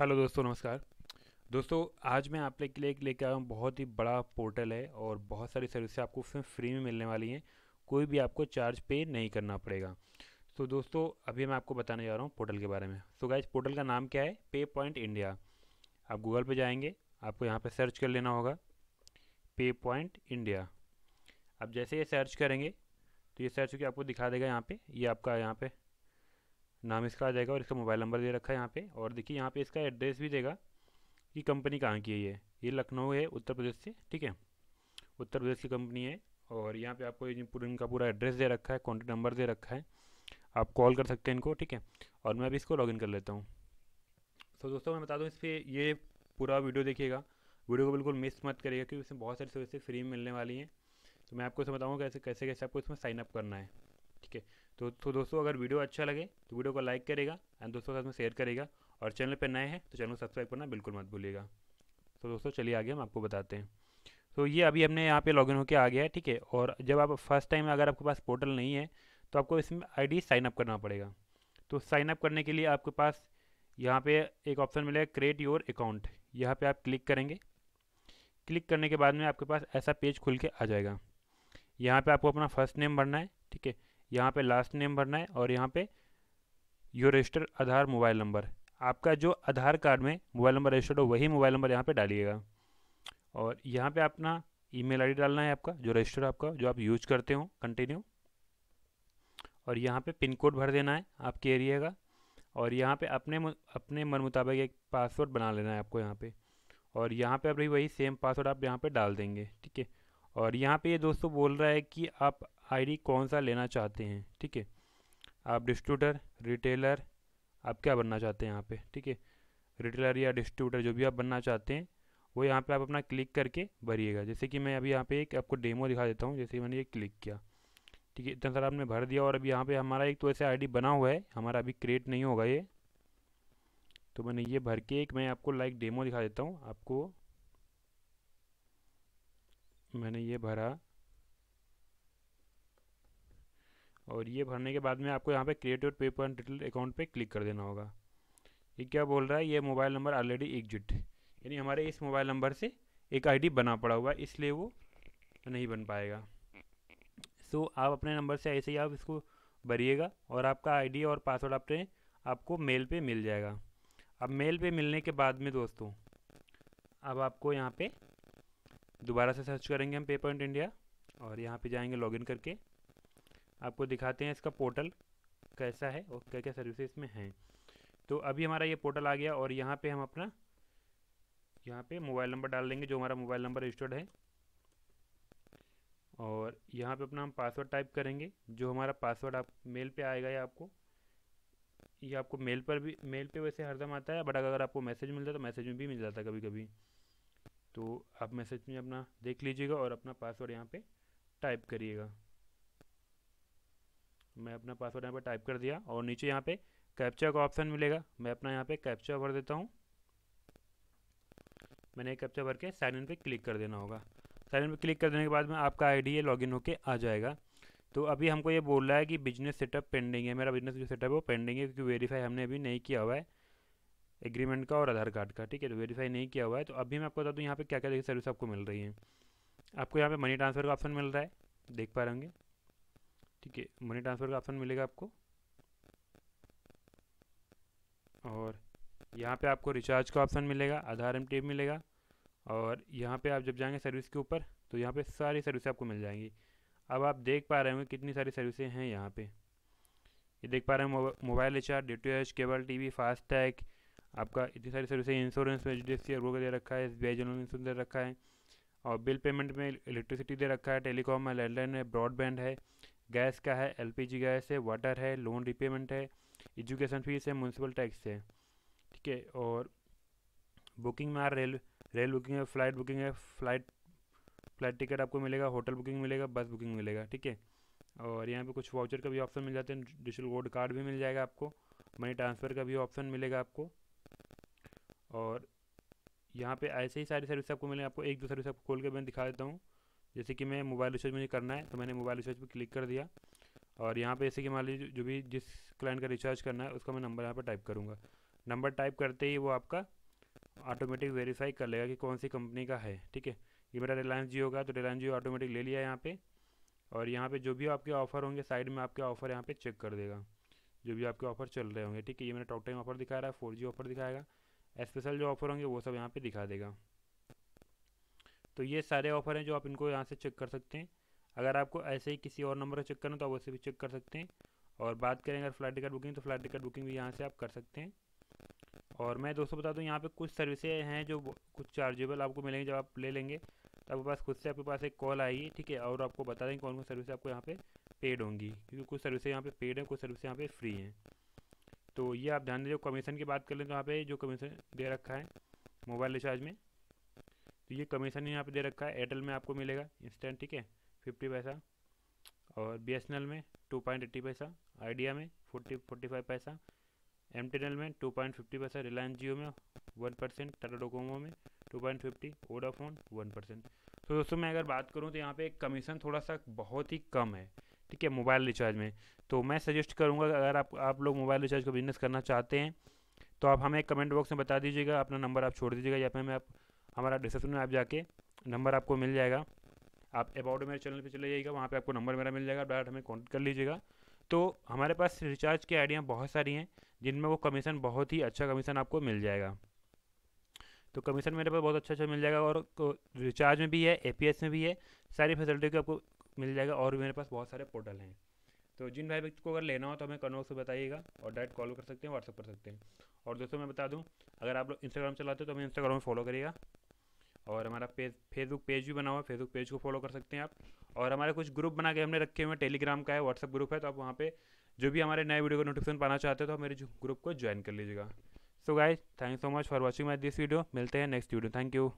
Hello दोस्तों, नमस्कार। दोस्तों, आज मैं आप लोग के लिए लेकर आया हूँ, बहुत ही बड़ा पोर्टल है और बहुत सारी सर्विसेज़ आपको उसमें फ्री में मिलने वाली हैं। कोई भी आपको चार्ज पे नहीं करना पड़ेगा। तो दोस्तों, अभी मैं आपको बताने जा रहा हूँ पोर्टल के बारे में। सो गाइज़ पोर्टल का नाम क्या है? पे पॉइंट इंडिया। आप गूगल पर जाएँगे, आपको यहाँ पर सर्च कर लेना होगा, पे पॉइंट इंडिया। अब जैसे ये सर्च करेंगे तो ये सर्च करके आपको दिखा देगा यहाँ पर ये आपका यहाँ पे नाम इसका आ जाएगा और इसका मोबाइल नंबर दे रखा है यहाँ पे। और देखिए यहाँ पे इसका एड्रेस भी देगा कि कंपनी कहाँ की है ये। ये लखनऊ है, उत्तर प्रदेश से, ठीक है? उत्तर प्रदेश की कंपनी है और यहाँ पे आपको पूरा, इनका पूरा एड्रेस दे रखा है कॉन्टेक्ट नंबर दे रखा है। आप कॉल कर सकते हैं इनको, ठीक है? और मैं अभी इसको लॉगिन कर लेता हूँ। तो दोस्तों, मैं बता दूँ, इस पर ये पूरा वीडियो देखिएगा। वीडियो को बिल्कुल मिस मत करिएगा, क्योंकि इसमें बहुत सारी सर्विसेज़ फ्री में मिलने वाली हैं। तो मैं आपको इसे बताऊँगा कैसे कैसे कैसे आपको इसमें साइनअप करना है। ठीक है? तो तो दोस्तों, अगर वीडियो अच्छा लगे तो वीडियो को लाइक करेगा एंड दोस्तों के साथ में शेयर करेगा और चैनल पर नए हैं तो चैनल को सब्सक्राइब करना बिल्कुल मत भूलिएगा। तो दोस्तों, चलिए आगे हम आपको बताते हैं। तो ये अभी हमने यहाँ पे लॉगिन होकर आ गया है, ठीक है? और जब आप फ़र्स्ट टाइम अगर आपके पास पोर्टल नहीं है तो आपको इसमें आईडी साइन अप करना पड़ेगा। तो साइन अप करने के लिए आपके पास यहाँ पे एक ऑप्शन मिलेगा क्रिएट योर अकाउंट यहाँ पे आप क्लिक करेंगे। क्लिक करने के बाद में आपके पास ऐसा पेज खुल के आ जाएगा। यहाँ पे आपको अपना फ़र्स्ट नेम भरना है, ठीक है? यहाँ पे लास्ट नेम भरना है और यहाँ पे your register Aadhaar mobile number आपका जो आधार कार्ड में मोबाइल नंबर रजिस्टर्ड हो, वही मोबाइल नंबर यहाँ पे डालिएगा। और यहाँ पे अपना ईमेल आईडी डालना है आपका, जो रजिस्टर आपका, जो आप यूज़ करते हो कंटिन्यू और यहाँ पे पिन कोड भर देना है आपके एरिया का। और यहाँ पे अपने अपने मन मुताबिक एक पासवर्ड बना लेना है आपको यहाँ पे। और यहाँ पे अभी वही सेम पासवर्ड आप यहाँ पे डाल देंगे, ठीक है? और यहाँ पे ये दोस्तों बोल रहा है कि आप आईडी कौन सा लेना चाहते हैं, ठीक है? आप डिस्ट्रीब्यूटर, रिटेलर, आप क्या बनना चाहते हैं यहाँ पे, ठीक है? रिटेलर या डिस्ट्रीब्यूटर जो भी आप बनना चाहते हैं, वो यहाँ पे आप अपना क्लिक करके भरिएगा। जैसे कि मैं अभी यहाँ पे एक आपको डेमो दिखा देता हूँ, जैसे मैंने ये क्लिक किया, ठीक है? इतना सारा आपने भर दिया और अभी यहाँ पे हमारा एक तो ऐसे आईडी बना हुआ है, हमारा अभी क्रिएट नहीं होगा ये। तो मैंने ये भर के एक मैं आपको लाइक डेमो दिखा देता हूँ, आपको मैंने ये भरा। और ये भरने के बाद में आपको यहाँ पे क्रिएट और पेपर एंड डिटेल अकाउंट पे क्लिक कर देना होगा। ये क्या बोल रहा है? ये मोबाइल नंबर ऑलरेडी एग्जिट यानी हमारे इस मोबाइल नंबर से एक आईडी बना पड़ा हुआ है इसलिए वो नहीं बन पाएगा। सो so, आप अपने नंबर से ऐसे ही आप इसको भरिएगा और आपका आईडी और पासवर्ड अपने आपको मेल पे मिल जाएगा। अब मेल पे मिलने के बाद में दोस्तों अब आपको यहाँ पे दोबारा से सर्च करेंगे हम पे पॉइंट इंडिया और यहाँ पे जाएँगे लॉगिन करके। आपको दिखाते हैं इसका पोर्टल कैसा है और क्या क्या सर्विसेज़ इसमें हैं। तो अभी हमारा ये पोर्टल आ गया और यहाँ पे हम अपना, यहाँ पे मोबाइल नंबर डाल देंगे जो हमारा मोबाइल नंबर रजिस्टर्ड है। और यहाँ पे अपना हम पासवर्ड टाइप करेंगे, जो हमारा पासवर्ड आप मेल पे आएगा या आपको, ये आपको मेल पर भी, मेल पे वैसे हरदम आता है, बट अगर आपको मैसेज मिलता है तो मैसेज में भी मिल जाता है कभी कभी तो आप मैसेज में अपना देख लीजिएगा और अपना पासवर्ड यहाँ पे टाइप करिएगा। मैं अपना पासवर्ड यहाँ पर टाइप कर दिया और नीचे यहाँ पे कैप्चा का ऑप्शन मिलेगा। मैं अपना यहाँ पे कैप्चा भर देता हूँ। मैंने कैप्चा भर के साइन इन पे क्लिक कर देना होगा। साइन इन पे क्लिक कर देने के बाद में आपका आईडी ये लॉगिन होके आ जाएगा। तो अभी हमको ये बोल रहा है कि बिज़नेस सेटअप पेंडिंग है। मेरा बिज़नेस जो सेटअप है वो पेंडिंग है क्योंकि वेरीफाई हमने अभी नहीं किया हुआ है। एग्रीमेंट का और आधार कार्ड का, ठीक है? तो वेरीफाई नहीं किया हुआ है। तो अभी मैं आपको बता दूँ यहाँ पे क्या क्या सर्विस आपको मिल रही है। आपको यहाँ पे मनी ट्रांसफ़र का ऑप्शन मिल रहा है। देख पा रहे होंगे। ठीक है मनी ट्रांसफ़र का ऑप्शन मिलेगा आपको। और यहाँ पे आपको रिचार्ज का ऑप्शन मिलेगा, आधार एम मिलेगा। और यहाँ पे आप जब जाएँगे सर्विस के ऊपर तो यहाँ पे सारी सर्विस आपको मिल जाएँगी। अब आप देख पा रहे होंगे कितनी सारी सर्विसें हैं यहाँ पे। ये देख पा रहे हैं mobile recharge D T H cable T V FASTag आपका इतनी सारी सर्विसें इंश्योरेंस में एच डी एफ़ सी दे रखा है S B I general insurance दे रखा है। और बिल पेमेंट में इलेक्ट्रिसिटी दे रखा है टेलीकॉम है लैंडलाइन है ब्रॉडबैंड है। गैस का है, एलपीजी गैस है, वाटर है, लोन रिपेमेंट है, एजुकेशन फ़ीस है म्यूनसिपल टैक्स है, ठीक है? और बुकिंग में आ रेल रेल बुकिंग है, फ़्लाइट बुकिंग है, फ़्लाइट, फ़्लाइट टिकट आपको मिलेगा, होटल बुकिंग मिलेगा, बस बुकिंग मिलेगा, ठीक है? और यहाँ पे कुछ वाउचर का भी ऑप्शन मिल जाते हैं डिजिटल गोल्ड कार्ड भी मिल जाएगा आपको मनी ट्रांसफ़र का भी ऑप्शन मिलेगा आपको। और यहाँ पे ऐसे ही सारी सर्विस आपको मिले आपको एक दो सर्विस आपको खोल के मैं दिखा देता हूँ। जैसे कि मैं मोबाइल रिचार्ज मुझे करना है तो मैंने मोबाइल रिचार्ज पर क्लिक कर दिया। और यहाँ पे जैसे कि मान लीजिए जो भी जिस क्लाइंट का रिचार्ज करना है, उसका मैं नंबर यहाँ पर टाइप करूँगा। नंबर टाइप करते ही वो आपका ऑटोमेटिक वेरीफाई कर लेगा कि कौन सी कंपनी का है, ठीक है? ये मेरा रिलायंस जियो का तो रिलायंस जियो ऑटोमेटिक ले लिया यहाँ पे। और यहाँ पे जो भी आपके ऑफ़र होंगे साइड में आपके ऑफ़र यहाँ पे चेक कर देगा। जो भी आपके ऑफ़र चल रहे होंगे, ठीक है? ये मेरा टॉक टाइम ऑफ़र दिखा रहा है फोर ऑफ़र दिखाएगा। स्पेशल जो ऑफ़र होंगे, वो सब यहाँ पर दिखा देगा। तो ये सारे ऑफ़र हैं जो आप इनको यहाँ से चेक कर सकते हैं। अगर आपको ऐसे ही किसी और नंबर का चेक करना तो आप वैसे भी चेक कर सकते हैं। और बात करें अगर फ़्लाइट टिकट बुकिंग तो फ़्लाइट टिकट बुकिंग भी यहाँ से आप कर सकते हैं। और मैं दोस्तों बता दूँ, यहाँ पे कुछ सर्विसेज़ हैं जो कुछ चार्जेबल आपको मिलेंगे जब आप ले लेंगे। तो आपके पास खुद से आपके पास एक कॉल आएगी, ठीक है, और आपको बता दें कौन कौन सर्विस आपको यहाँ पे पेड होंगी। क्योंकि कुछ सर्विसेज़ यहाँ पे पेड हैं, कुछ सर्विस यहाँ पे फ्री हैं। तो ये आप ध्यान दीजिए कमीशन की बात कर लें तो यहाँ पे जो कमीशन दे रखा है मोबाइल रिचार्ज में तो ये कमीशन यहाँ पे दे रखा है। एयरटेल में आपको मिलेगा इंस्टेंट ठीक है? फिफ्टी पैसा। और बीएसएनएल में टू पॉइंट एट्टी पैसा। आइडिया में फोर्टी फोर्टी फाइव पैसा एम में टू पॉइंट फिफ्टी पैसा। रिलायंस जियो में वन परसेंट टाटा डोकोमो में two point fifty Vodafone one percent तो दोस्तों, मैं अगर बात करूँ तो यहाँ पे कमीशन थोड़ा सा बहुत ही कम है, ठीक है? मोबाइल रिचार्ज में। तो मैं सजेस्ट करूँगा, अगर आप आप लोग मोबाइल रिचार्ज का बिज़नेस करना चाहते हैं तो आप हमें कमेंट बॉक्स में बता दीजिएगा। अपना नंबर आप छोड़ दीजिएगा। या फिर मैं आप हमारा डिस्क्रिप्शन में आप जाके नंबर आपको मिल जाएगा। आप अबाउट मेरे चैनल पे चले जाइएगा, वहाँ पे आपको नंबर मेरा मिल जाएगा डायरेक्ट हमें कॉन्टेक्ट कर लीजिएगा। तो हमारे पास रिचार्ज की आइडिया बहुत सारी हैं, जिनमें वो कमीशन बहुत ही अच्छा कमीशन आपको मिल जाएगा। तो कमीशन मेरे पास बहुत अच्छा अच्छा मिल जाएगा और रिचार्ज में भी है एपीएस में भी है, सारी फैसिलिटी आपको मिल जाएगा और भी मेरे पास बहुत सारे पोर्टल हैं। तो जिन भाई व्यक्ति को अगर लेना हो तो हमें कन्वर्ट से बताइएगा और डायरेक्ट कॉल कर सकते हैं व्हाट्सअप कर सकते हैं। और दोस्तों मैं बता दूँ, अगर आप लोग इंस्टाग्राम चलाते हो तो हमें इंस्टाग्राम में फॉलो करिएगा। और हमारा पेज फेसबुक पेज भी बना हुआ है फेसबुक पेज को फॉलो कर सकते हैं आप। और हमारे कुछ ग्रुप बना के हमने रखे हुए हैं टेलीग्राम का है व्हाट्सअप ग्रुप है तो आप वहाँ पे जो भी हमारे नए वीडियो का नोटिफिकेशन पाना चाहते हो तो मेरे ग्रुप को ज्वाइन कर लीजिएगा। So guys thank so much for watching my this video मिलते हैं नेक्स्ट वीडियो थैंक यू